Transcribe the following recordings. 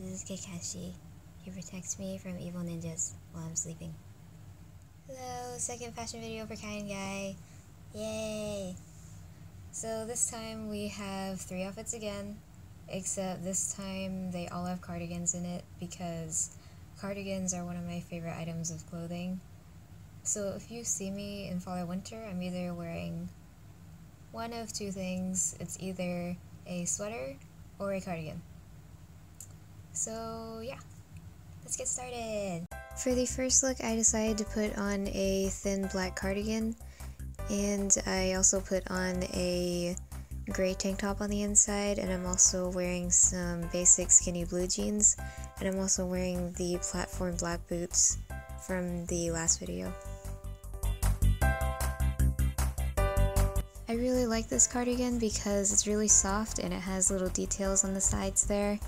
This is Kakashi. He protects me from evil ninjas while I'm sleeping. Hello, second fashion video for Khy and Guy. Yay! So this time we have three outfits again, except this time they all have cardigans in it because cardigans are one of my favorite items of clothing. So if you see me in fall or winter, I'm either wearing one of two things. It's either a sweater or a cardigan. So yeah, let's get started. For the first look, I decided to put on a thin black cardigan and I also put on a gray tank top on the inside and I'm also wearing some basic skinny blue jeans and I'm also wearing the platform black boots from the last video. I really like this cardigan because it's really soft and it has little details on the sides there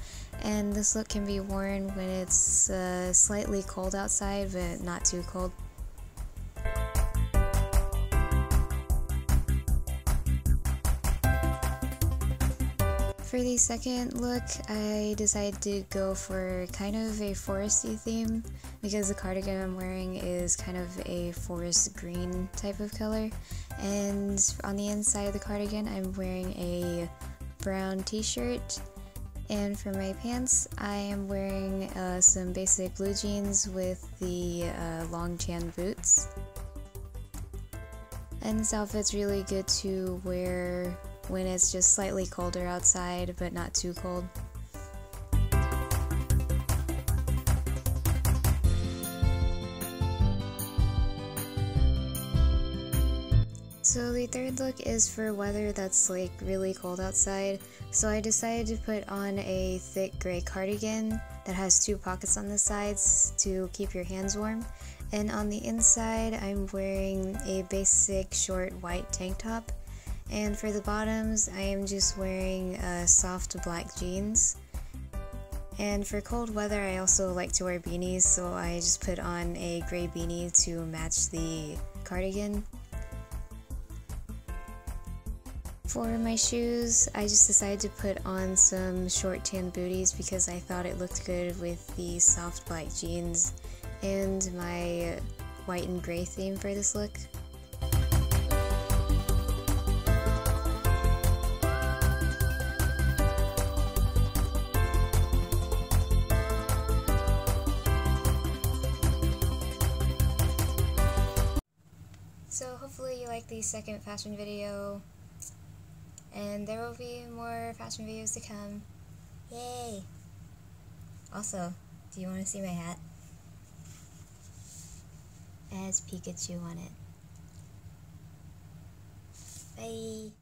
and this look can be worn when it's uh, slightly cold outside but not too cold. For the second look, I decided to go for kind of a foresty theme because the cardigan I'm wearing is kind of a forest green type of color. And on the inside of the cardigan, I'm wearing a brown t-shirt. And for my pants, I am wearing uh, some basic blue jeans with the uh, long tan boots. And this outfit's really good to wear when it's just slightly colder outside, but not too cold. So the third look is for weather that's like really cold outside. So I decided to put on a thick gray cardigan that has two pockets on the sides to keep your hands warm. And on the inside, I'm wearing a basic short white tank top and for the bottoms, I am just wearing uh, soft black jeans. And for cold weather, I also like to wear beanies, so I just put on a gray beanie to match the cardigan. For my shoes, I just decided to put on some short tan booties because I thought it looked good with the soft black jeans and my white and gray theme for this look. So hopefully you like the second fashion video, and there will be more fashion videos to come. Yay! Also, do you want to see my hat? It has Pikachu on it. Bye!